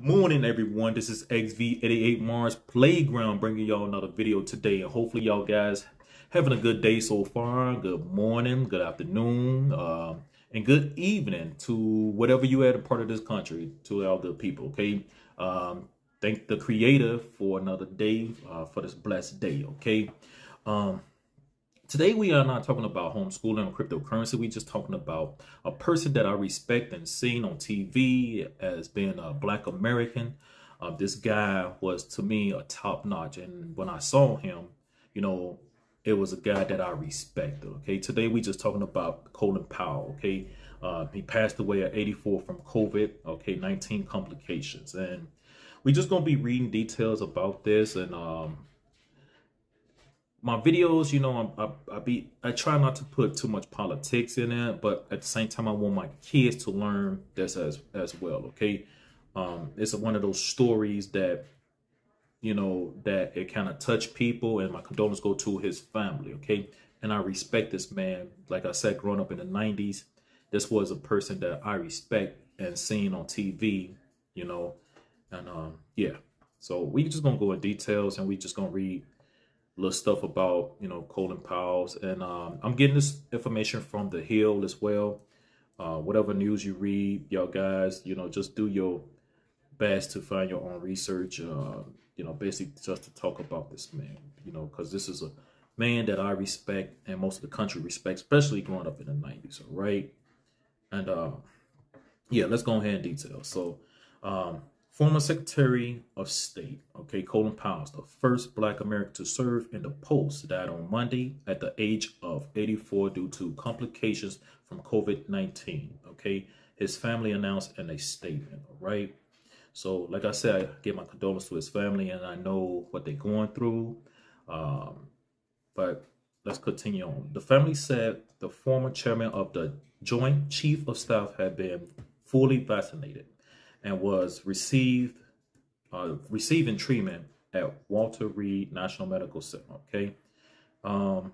morning, everyone. This is XV88 Mars Playground bringing y'all another video today. And hopefully y'all guys having a good day so far. Good morning, good afternoon, uh, and good evening to whatever you at a part of this country, to all the people, okay? Um, thank the creator for another day, uh, for this blessed day, okay? Um, Today we are not talking about homeschooling or cryptocurrency. We're just talking about a person that I respect and seen on TV as being a black American. Uh, this guy was to me a top notch. And when I saw him, you know, it was a guy that I respected. Okay. Today we just talking about Colin Powell. Okay. Uh, he passed away at 84 from COVID. Okay. 19 complications. And we're just going to be reading details about this and, um, my videos, you know, I, I, I, be I try not to put too much politics in it, but at the same time, I want my kids to learn this as as well. Okay, um, it's one of those stories that you know that it kind of touch people, and my condolences go to his family. Okay, and I respect this man. Like I said, growing up in the '90s, this was a person that I respect and seen on TV. You know, and um, yeah. So we just gonna go in details, and we just gonna read little stuff about you know Colin Powell's, and um, I'm getting this information from the Hill as well. Uh, whatever news you read, y'all guys, you know, just do your best to find your own research. Uh, you know, basically just to talk about this man, you know, because this is a man that I respect and most of the country respects, especially growing up in the 90s, all right? And uh, yeah, let's go ahead and detail. So, um, Former Secretary of State, okay, Colin Powell, the first black American to serve in the post, died on Monday at the age of 84 due to complications from COVID-19, okay? His family announced in a statement, all right? So, like I said, I give my condolences to his family, and I know what they're going through. Um, but let's continue on. The family said the former chairman of the Joint Chief of Staff had been fully vaccinated and was received uh, receiving treatment at Walter Reed National Medical Center. Okay. Um,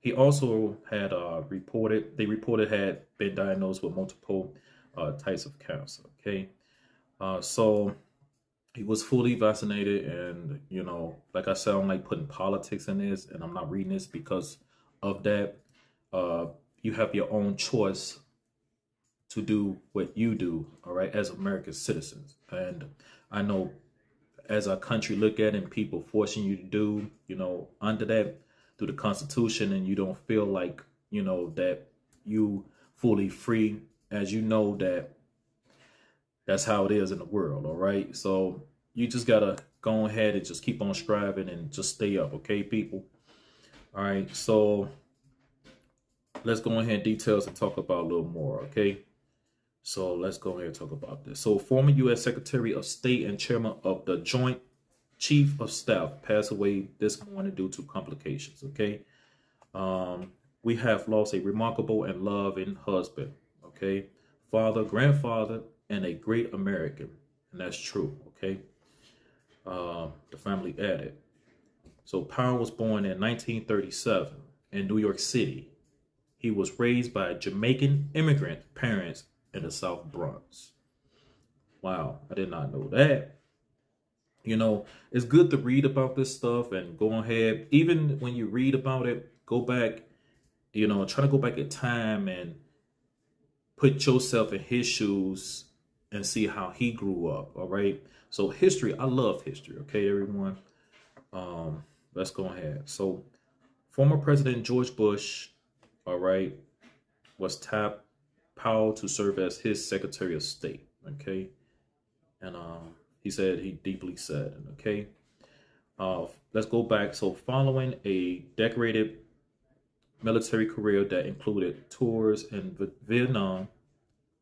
he also had uh, reported, they reported had been diagnosed with multiple uh, types of cancer. Okay. Uh, so he was fully vaccinated. And, you know, like I said, I'm like putting politics in this and I'm not reading this because of that. Uh, you have your own choice to do what you do, all right, as American citizens. And I know as our country look at and people forcing you to do, you know, under that through the Constitution, and you don't feel like, you know, that you fully free, as you know that that's how it is in the world, all right? So you just gotta go ahead and just keep on striving and just stay up, okay, people? All right, so let's go ahead and details and talk about a little more, okay? So let's go ahead and talk about this. So former U.S. Secretary of State and Chairman of the Joint Chief of Staff passed away this morning due to complications, okay? Um, we have lost a remarkable and loving husband, okay? Father, grandfather, and a great American. And that's true, okay? Uh, the family added. So Powell was born in 1937 in New York City. He was raised by Jamaican immigrant parents in the South Bronx. Wow, I did not know that. You know, it's good to read about this stuff and go ahead. Even when you read about it, go back, you know, try to go back in time and put yourself in his shoes and see how he grew up. All right. So history, I love history. Okay, everyone. Um, let's go ahead. So former President George Bush, all right, was tapped Powell to serve as his Secretary of State. Okay. And uh, he said he deeply saddened. Okay. Uh, let's go back. So, following a decorated military career that included tours in Vietnam,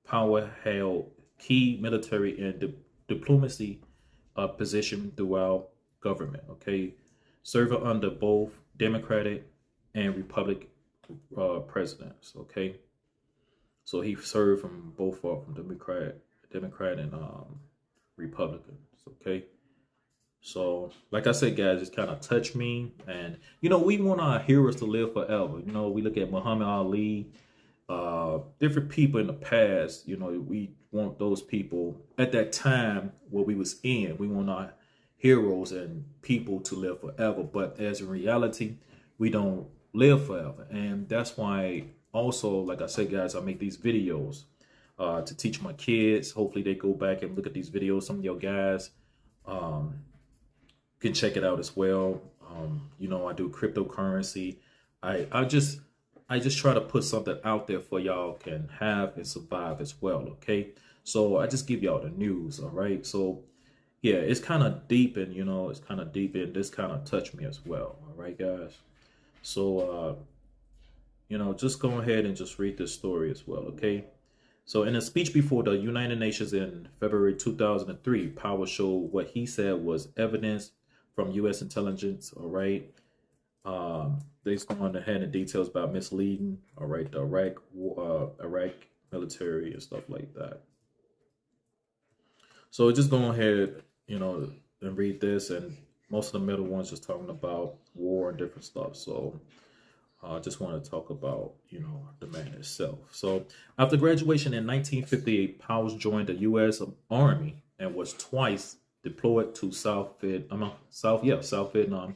Powell held key military and di diplomacy uh, position throughout government. Okay, serving under both Democratic and Republican uh, presidents. Okay, so he served from both from Democrat, Democrat and um, Republicans. Okay. So, like I said, guys, it's kind of touched me. And, you know, we want our heroes to live forever. You know, we look at Muhammad Ali, uh, different people in the past, you know, we want those people at that time where we was in. We want our heroes and people to live forever. But as in reality, we don't live forever. And that's why also, like I said, guys, I make these videos uh, to teach my kids. Hopefully they go back and look at these videos. Some of your guys um, can check it out as well. Um, you know, I do cryptocurrency. I, I just I just try to put something out there for y'all can have and survive as well. Okay. So I just give y'all the news. All right. So yeah, it's kind of deep and you know, it's kind of deep and this kind of touched me as well. All right, guys. So, uh, you know, just go ahead and just read this story as well. Okay. So in a speech before the United Nations in February 2003, Powell showed what he said was evidence from U.S. intelligence, all right? Um, they going ahead in details about misleading, all right, the Iraq, uh, Iraq military and stuff like that. So just go ahead, you know, and read this, and most of the middle ones just talking about war and different stuff. So I uh, just want to talk about, you know, the man itself. So after graduation in 1958, Powell joined the U.S. Army and was twice deployed to South Vietnam, South, yeah, South Vietnam,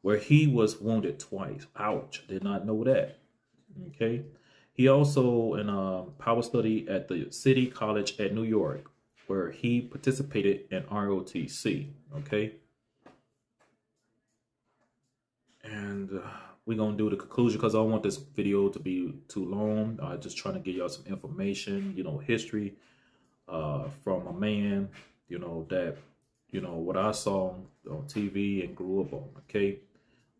where he was wounded twice. Ouch, did not know that. Okay. He also in um, Powell study at the City College at New York, where he participated in ROTC. Okay. And uh, we're to do the conclusion because I don't want this video to be too long. I uh, just trying to give y'all some information, you know, history uh, from a man, you know, that, you know, what I saw on TV and grew up on, okay?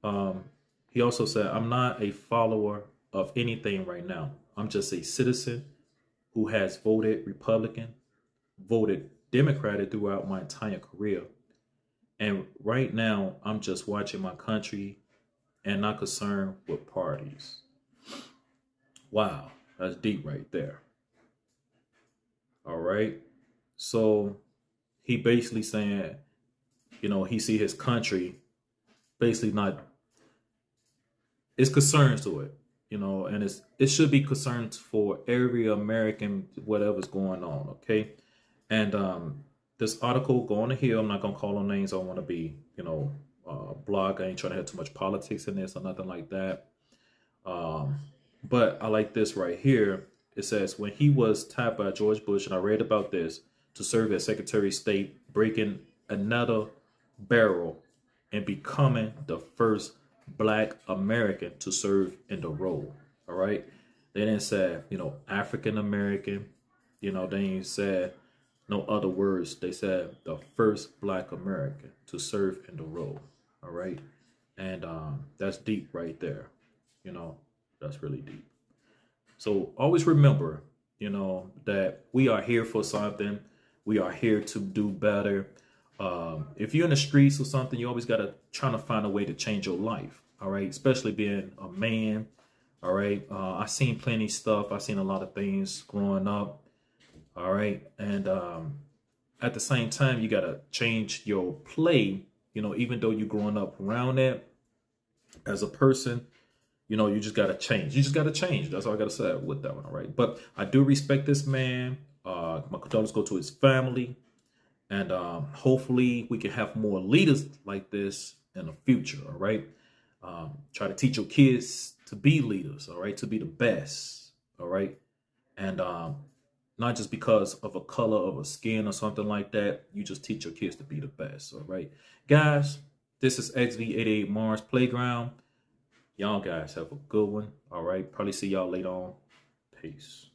Um, he also said, I'm not a follower of anything right now. I'm just a citizen who has voted Republican, voted Democratic throughout my entire career. And right now, I'm just watching my country and not concerned with parties. Wow, that's deep right there. All right. So he basically saying, you know, he see his country basically not it's concerns to it, you know, and it's it should be concerns for every American, whatever's going on, okay? And um this article, going to hill, I'm not gonna call on names, I wanna be, you know, uh, blog. I ain't trying to have too much politics in this or nothing like that. Um, but I like this right here. It says, when he was tapped by George Bush, and I read about this, to serve as Secretary of State, breaking another barrel and becoming the first black American to serve in the role. All right. They didn't say, you know, African American. You know, they ain't said no other words. They said the first black American to serve in the role. All right. And um, that's deep right there. You know, that's really deep. So always remember, you know, that we are here for something. We are here to do better. Um, if you're in the streets or something, you always got to try to find a way to change your life. All right. Especially being a man. All right. Uh, I've seen plenty stuff. I've seen a lot of things growing up. All right. And um, at the same time, you got to change your play you know, even though you're growing up around that as a person, you know, you just got to change. You just got to change. That's all I got to say with that one. All right. But I do respect this man. Uh, my condolences go to his family. And um, hopefully we can have more leaders like this in the future. All right. Um, try to teach your kids to be leaders. All right. To be the best. All right. And um, not just because of a color of a skin or something like that. You just teach your kids to be the best. All right, guys. This is XV88 Mars Playground. Y'all guys have a good one. All right. Probably see y'all later on. Peace.